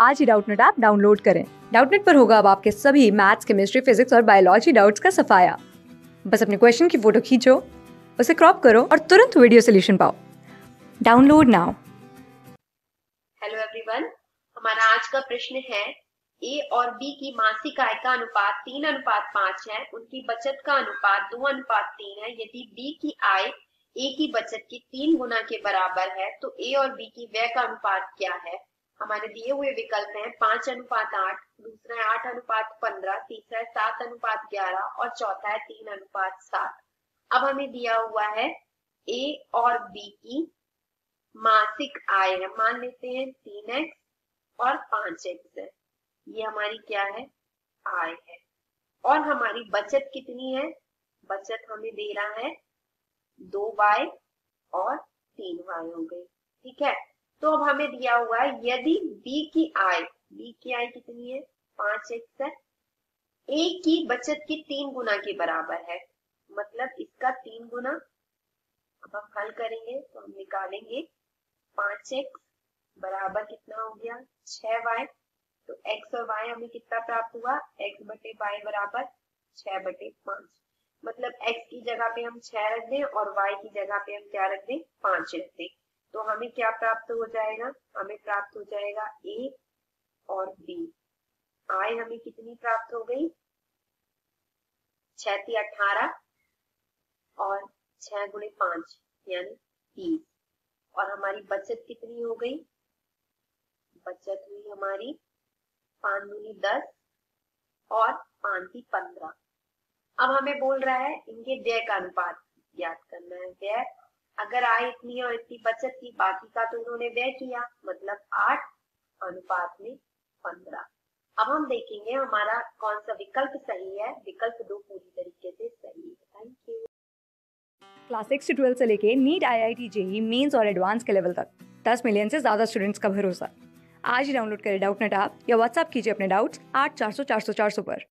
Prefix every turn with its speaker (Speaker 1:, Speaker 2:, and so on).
Speaker 1: आज ही Doubtnut app download करें। डाउटनेट पर होगा अब आपके सभी मैथ्स, केमिस्ट्री, फिजिक्स और बायोलॉजी डाउट्स का सफाया। बस अपने क्वेश्चन की फ़ोटो खींचो, उसे क्रॉप करो और तुरंत वीडियो सोल्यूशन पाओ। Download now.
Speaker 2: हेलो एवरीवन हमारा आज का प्रश्न है ए और बी की मासिक आय का अनुपात तीन, अनुपात पाँच है, उनकी बचत का अनुपात दो, अनुपात तीन है। यदि बी की आय ए की बचत की तीन गुना के बराबर है तो ए और बी की व्यय का अनुपात क्या है? हमारे दिए हुए विकल्प हैं पाँच अनुपात आठ, दूसरा है आठ अनुपात पंद्रह, तीसरा है सात अनुपात ग्यारह और चौथा है तीन अनुपात सात। अब हमें दिया हुआ है ए और बी की मासिक आय है। मान लेते हैं तीन एक्स और पाँच एक्स है। ये हमारी क्या है? आय है। और हमारी बचत कितनी है? बचत हमें दे रहा है दो वाई और तीन वाई हो गई। ठीक है? तो अब हमें दिया हुआ है, यदि बी की आय बी की आय कितनी है? पाँच एक्स है ए की बचत की तीन गुना के बराबर है। मतलब इसका तीन गुना अब हम हल करेंगे तो हम निकालेंगे पाँच एक्स बराबर कितना हो गया? छह वाई तो एक्स और वाई हमें कितना प्राप्त हुआ? एक्स बटे वाई बराबर छह बटे पाँच। मतलब एक्स की जगह पे हम छह रख दें और वाई की जगह पे हम क्या रख दें? पाँच रख दें। तो हमें क्या प्राप्त हो जाएगा? हमें प्राप्त हो जाएगा ए और बी आय हमें कितनी प्राप्त हो गई? छती अठारह और छह गुणे पाँच, यानी तीस। और हमारी बचत कितनी हो गई? बचत हुई हमारी पाँच दूनी दस और पाँच की पंद्रह। अब हमें बोल रहा है, इनके व्यय का अनुपात ज्ञात करना है, व्यय अगर आय इतनी और इतनी बचत की, बाकी का तो उन्होंने व्यय किया मतलब आठ, अनुपात में पंद्रह। अब हम देखेंगे हमारा कौन सा विकल्प सही है। विकल्प दो पूरी तरीके से सही है। थैंक यू
Speaker 1: क्लास सिक्स से ट्वेल्थ से लेके NEET I I T JEE mains और एडवांस के लेवल तक। दस मिलियन से ज़्यादा स्टूडेंट्स का भरोसा। आज ही डाउनलोड करें डाउट नेट आप या व्हाट्सअप कीजिए अपने डाउट्स आठ चार सौ चार सौ चार सौ पर।